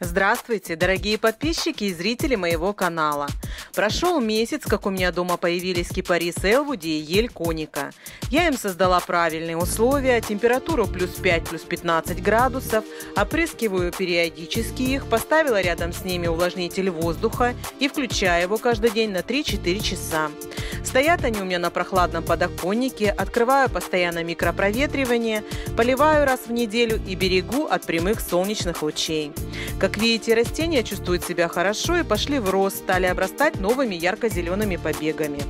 Здравствуйте, дорогие подписчики и зрители моего канала. Прошел месяц, как у меня дома появились кипарис Элвуди и ель коника. Я им создала правильные условия, температуру плюс 5, плюс 15 градусов, опрыскиваю периодически их, поставила рядом с ними увлажнитель воздуха и включаю его каждый день на 3-4 часа. Стоят они у меня на прохладном подоконнике, открываю постоянно микропроветривание, поливаю раз в неделю и берегу от прямых солнечных лучей. Как видите, растения чувствуют себя хорошо и пошли в рост, стали обрастать новыми ярко-зелеными побегами.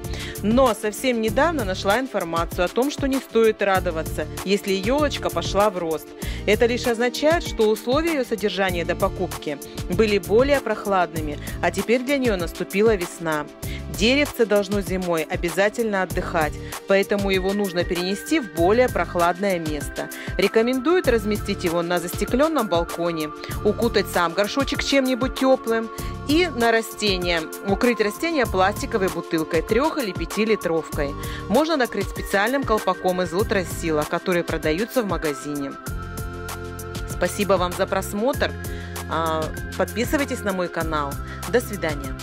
Но совсем недавно нашла информацию о том, что не стоит радоваться, если елочка пошла в рост. Это лишь означает, что условия ее содержания до покупки были более прохладными, а теперь для нее наступила весна. Деревце должно зимой обязательно отдыхать, поэтому его нужно перенести в более прохладное место. Рекомендуют разместить его на застекленном балконе, укутать сам горшочек чем-нибудь теплым и на растение укрыть растение пластиковой бутылкой трех или пятилитровкой. Можно накрыть специальным колпаком из лутросила, которые продаются в магазине. Спасибо вам за просмотр. А, подписывайтесь на мой канал. До свидания.